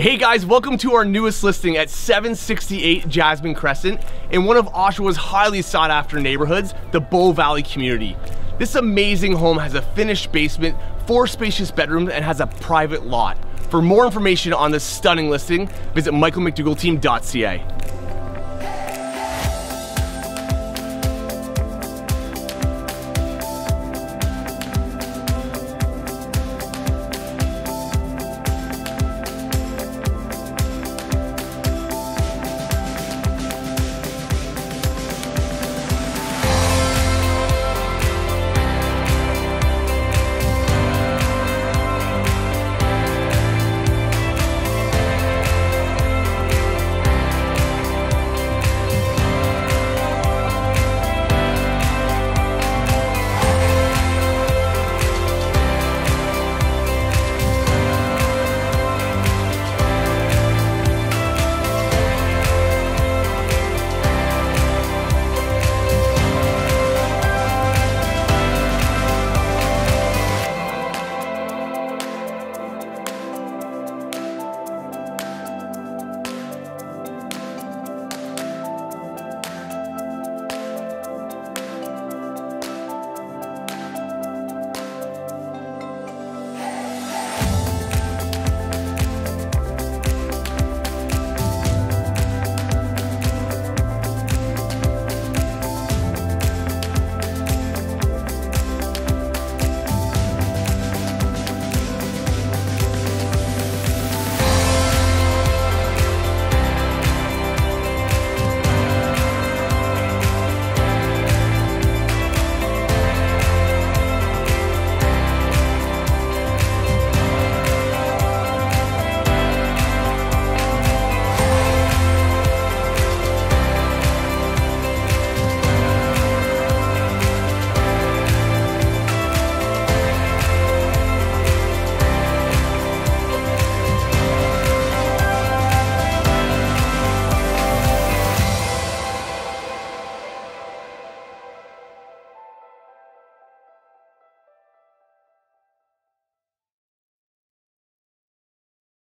Hey guys, welcome to our newest listing at 768 Jasmine Crescent in one of Oshawa's highly sought after neighborhoods, the Beau Valley community. This amazing home has a finished basement, four spacious bedrooms, and has a private lot. For more information on this stunning listing, visit michaelmcdougallteam.ca.